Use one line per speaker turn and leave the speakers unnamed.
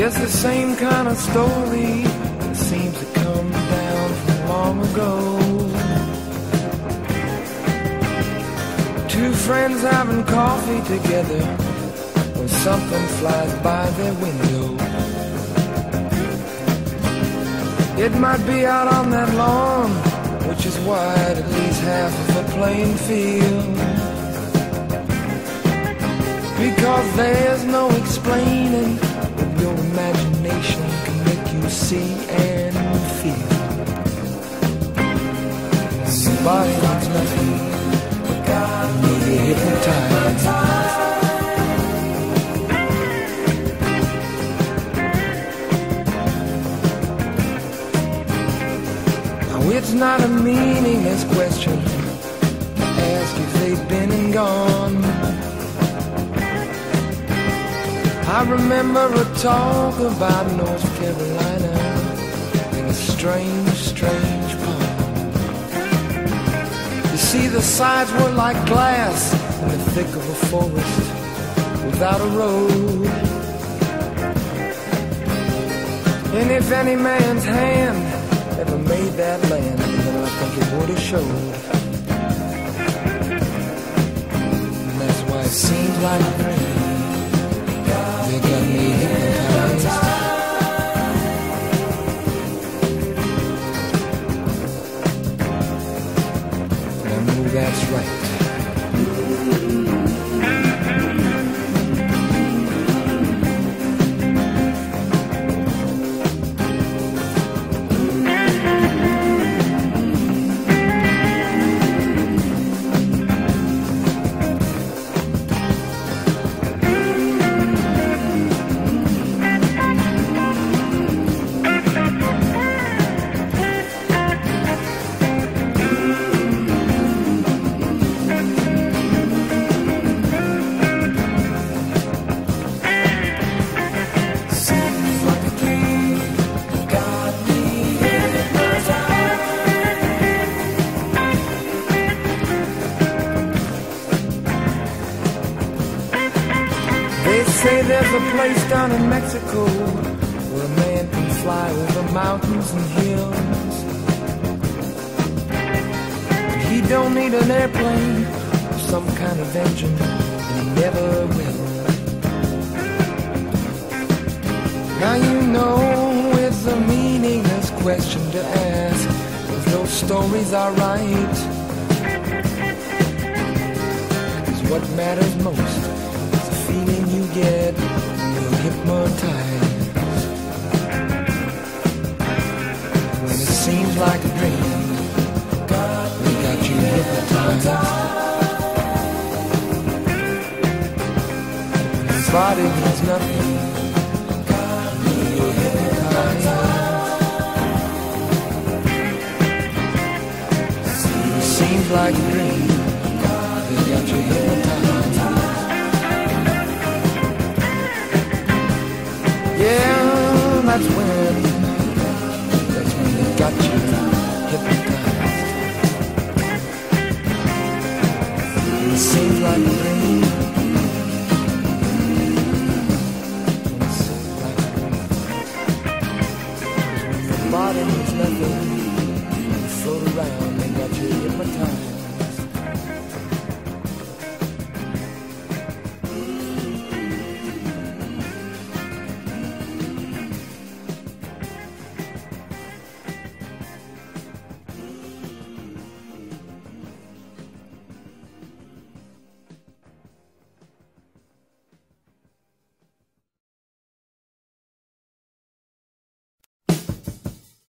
Yes, the same kind of story that seems to come down from long ago. Two friends having coffee together when something flies by their window. It might be out on that lawn, which is wide at least half of a playing field. Because there's no explaining your imagination can make you see and feel. Somebody wants nothing, you'll be hypnotized. Now it's not a meaningless question to ask if they've been and gone. I remember a talk about North Carolina in a strange, strange poem. You see, the sides were like glass in the thick of a forest without a road. And if any man's hand ever made that land, then I think it would have showed. And that's why it seems like rain. That's right. There's a place down in Mexico where a man can fly over mountains and hills. He don't need an airplane or some kind of engine, and he never will. Now you know it's a meaningless question to ask if those stories are right. Cause what matters most body means nothing. Seems like. Yeah, that's when. That's when they got you